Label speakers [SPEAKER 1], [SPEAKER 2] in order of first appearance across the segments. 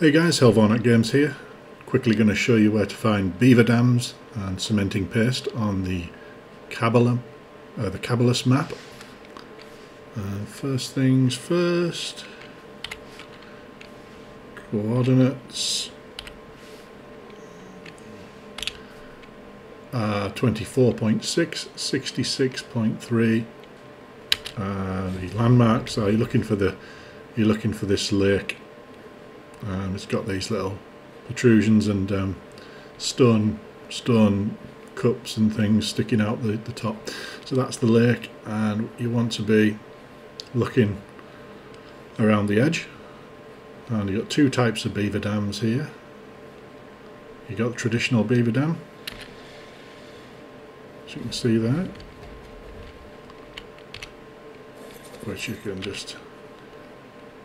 [SPEAKER 1] Hey guys, Helvornak Games here. Quickly going to show you where to find beaver dams and cementing paste on the Kabbalah, uh, the Caballus map. Uh, first things first, coordinates uh, 24.6, 66.3. Uh, the landmarks are you looking for the you're looking for this lake um, it's got these little protrusions and um, stone stone cups and things sticking out the, the top. So that's the lake and you want to be looking around the edge. And you've got two types of beaver dams here. You've got the traditional beaver dam, as you can see there, which you can just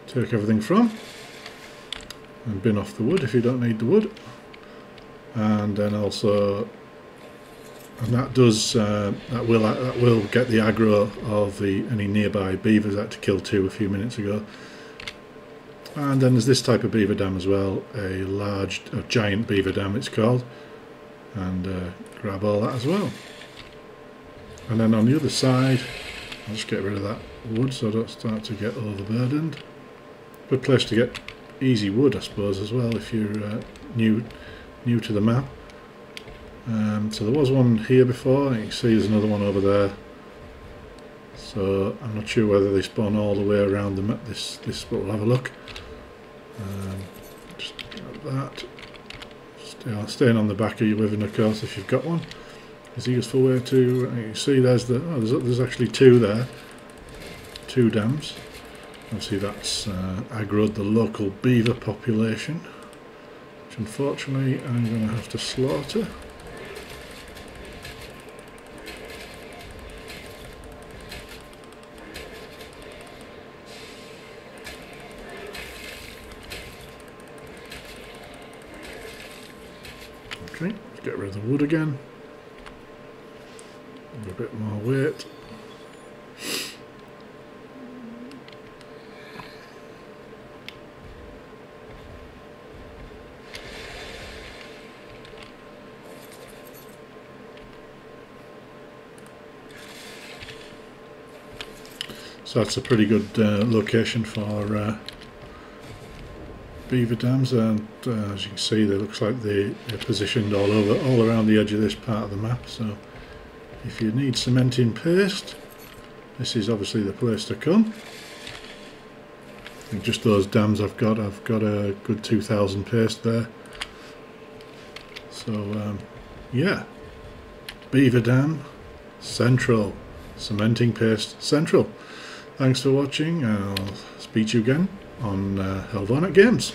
[SPEAKER 1] take everything from and bin off the wood if you don't need the wood. And then also and that does uh, that will that will get the aggro of the any nearby beavers that to kill two a few minutes ago. And then there's this type of beaver dam as well a large a giant beaver dam it's called. And uh, grab all that as well. And then on the other side I'll just get rid of that wood so I don't start to get overburdened. Good place to get easy wood I suppose as well if you're uh, new new to the map. Um, so there was one here before you can see there's another one over there. So I'm not sure whether they spawn all the way around the map this this but we'll have a look. Um, just like that. Stay, staying on the back of your wyvern of course if you've got one. Is a useful way to you can see there's the oh, there's, there's actually two there. Two dams Obviously that's uh, aggroed the local beaver population, which unfortunately I'm going to have to slaughter. Okay, get rid of the wood again. A bit more weight. So that's a pretty good uh, location for uh, beaver dams and uh, as you can see they looks like they, are positioned all over all around the edge of this part of the map. So if you need cementing paste this is obviously the place to come. And just those dams I've got I've got a good 2000 paste there. So um, yeah. Beaver dam central. Cementing paste central Thanks for watching. I'll speak to you again on uh, Games.